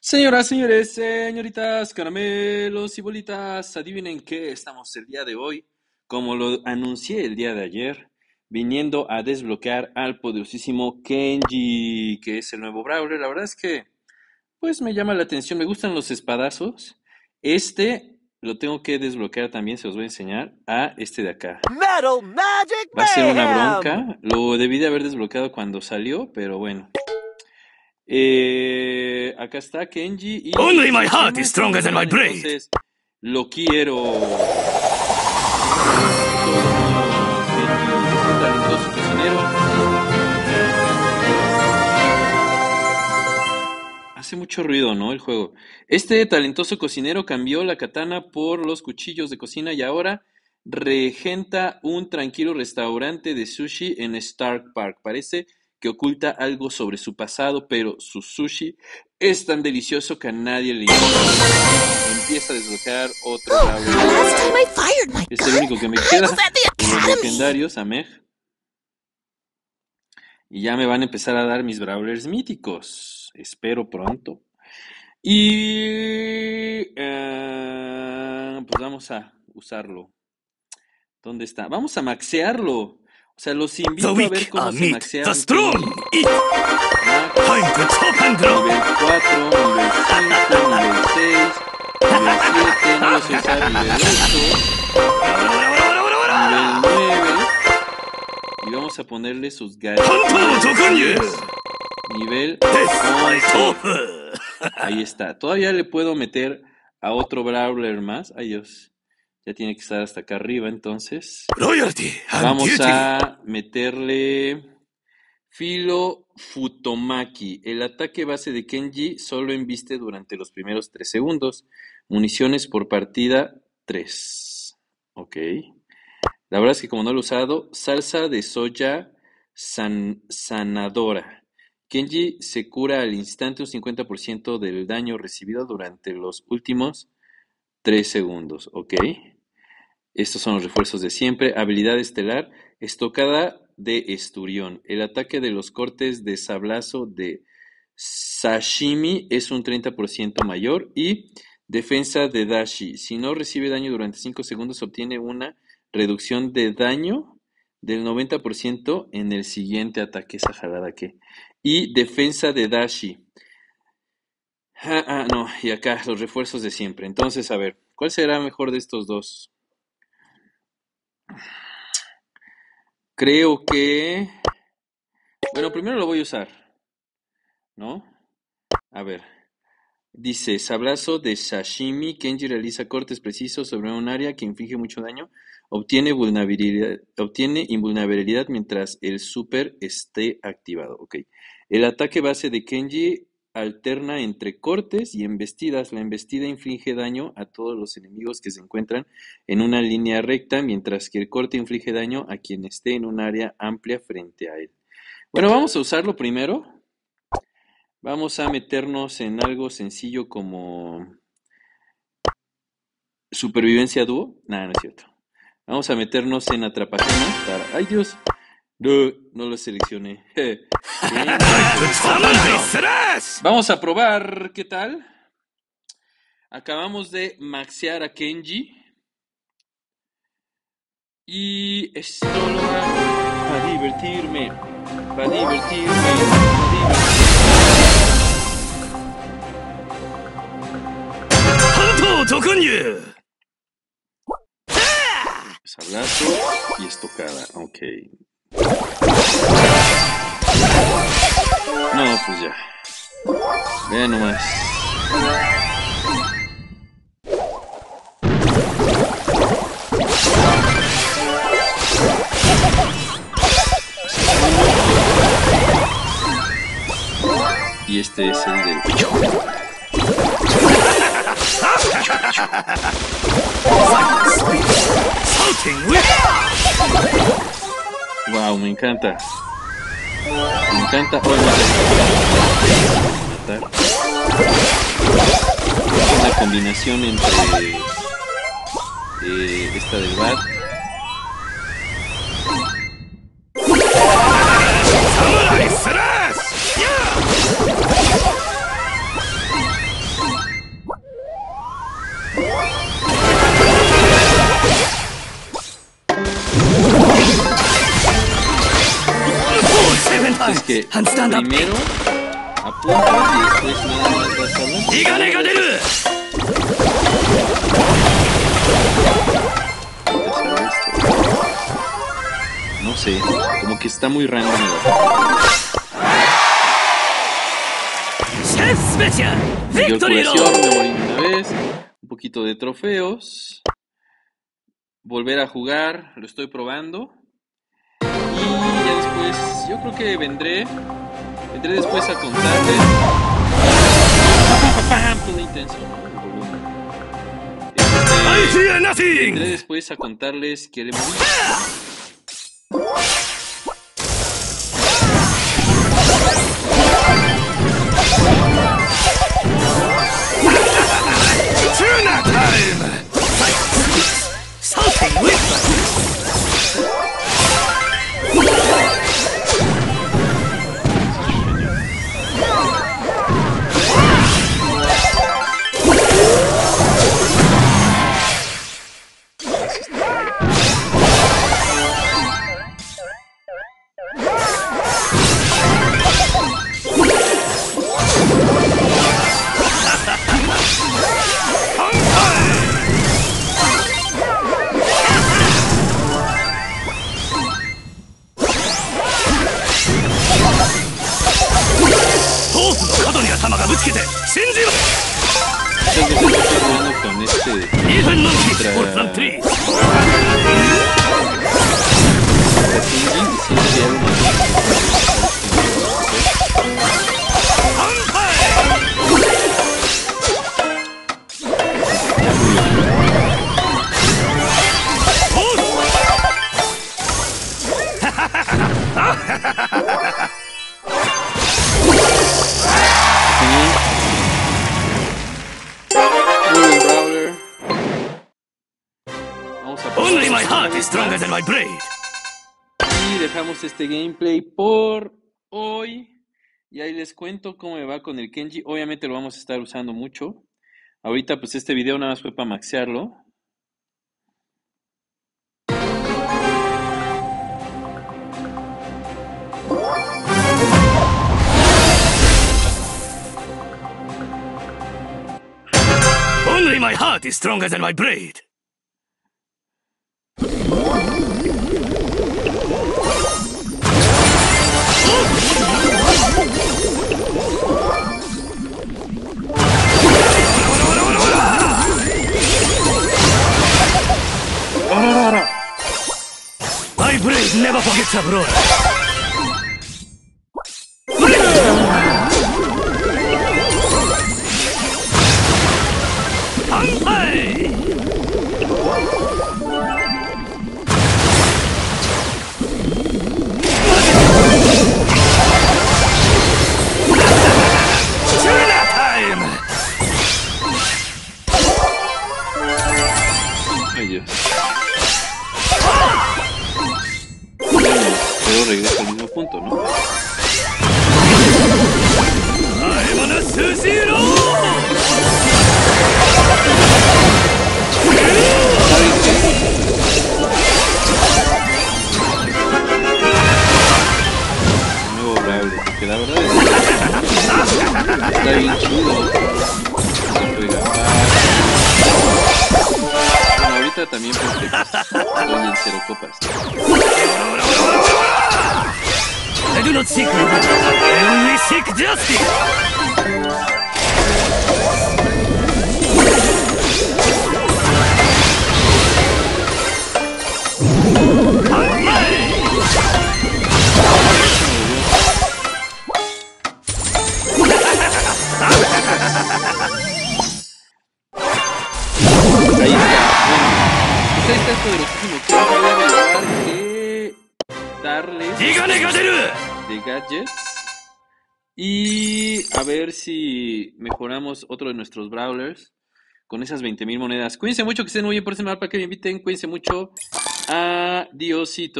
Señoras, señores, señoritas, caramelos y bolitas, adivinen qué estamos el día de hoy, como lo anuncié el día de ayer, viniendo a desbloquear al poderosísimo Kenji, que es el nuevo Brawler. La verdad es que, pues me llama la atención, me gustan los espadazos. Este lo tengo que desbloquear también, se los voy a enseñar, a este de acá. Metal Magic Va a ser una bronca, lo debí de haber desbloqueado cuando salió, pero bueno. Eh, acá está Kenji y... Only my heart is stronger than my brain. Entonces, lo quiero. Hace mucho ruido, ¿no? El juego. Este talentoso cocinero cambió la katana por los cuchillos de cocina y ahora regenta un tranquilo restaurante de sushi en Stark Park. Parece que oculta algo sobre su pasado, pero su sushi es tan delicioso que a nadie le importa. Empieza a desbloquear otro fired my Es el único que me queda. los legendarios, Ameg. Y ya me van a empezar a dar mis Brawlers míticos. Espero pronto. Y eh, pues vamos a usarlo. ¿Dónde está? Vamos a maxearlo. O sea, los invito a ver cómo se meat, maxea the strong grow. nivel 4, nivel 5, nivel 6, nivel 7, no sé usar, nivel 8, nivel 9. Y vamos a ponerle sus. Tokunyu. Nivel Death by 11. tofu. Ahí está. Todavía le puedo meter a otro Brawler más. Ay Dios. Ya tiene que estar hasta acá arriba entonces. Vamos a meterle Filo Futomaki. El ataque base de Kenji solo embiste durante los primeros 3 segundos. Municiones por partida 3. Ok. La verdad es que como no lo he usado, salsa de soya san- sanadora. Kenji se cura al instante un 50% del daño recibido durante los últimos 3 segundos. Ok. Estos son los refuerzos de siempre. Habilidad estelar. Estocada de esturión. El ataque de los cortes de sablazo de sashimi es un 30% mayor. Y defensa de dashi. Si no recibe daño durante 5 segundos, obtiene una reducción de daño del 90% en el siguiente ataque. Esa jalada que. Y defensa de dashi. Ah, ah, no. Y acá los refuerzos de siempre. Entonces, a ver. ¿Cuál será mejor de estos dos? Creo que... Bueno, primero lo voy a usar, ¿no? A ver. Dice, sablazo de sashimi. Kenji realiza cortes precisos sobre un área que inflige mucho daño. Obtiene vulnerabilidad, invulnerabilidad mientras el super esté activado. Ok. El ataque base de Kenji alterna entre cortes y embestidas. La embestida inflige daño a todos los enemigos que se encuentran en una línea recta, mientras que el corte inflige daño a quien esté en un área amplia frente a él. Bueno, vamos a usarlo primero. Vamos a meternos en algo sencillo como supervivencia dúo. Nada, no es cierto. Vamos a meternos en atrapagemas para... ¡Ay, Dios! No, no lo seleccioné. Vamos a probar qué tal. Acabamos de maxear a Kenji. Y esto lo hago para divertirme. Para divertirme. Para Tokunyu. Sablazo y estocada. Ok. No, pues ya. Vean nomás. Y este es el del with. Wow, me encanta. Encanta. Oh, no. Es una combinación entre eh, esta del bat. que primero apuntas y después nada más vas a esto. No sé, como que está muy random el vez, un poquito de trofeos, volver a jugar, lo estoy probando. Ya después, yo creo que vendré. Vendré después a contarles. Todo intenso, Este, vendré después a contarles que le 四三二一，雷霆齐现，澎湃，轰！哈哈，啊，哈哈哈哈哈！Stronger than my blade Y dejamos este gameplay por hoy. Y ahí les cuento cómo me va con el Kenji. Obviamente lo vamos a estar usando mucho. Ahorita pues este video nada más fue para maxearlo. Only my heart is stronger than my blade My blade never forgets a blow también porque pues, en cero copas. I do not seek revenge. I only seek justice. preguntarles de gadgets y a ver si mejoramos otro de nuestros brawlers con esas 20 monedas. Cuídense mucho, que estén muy bien por ese mapa, que me inviten. Cuídense mucho. Adiosito.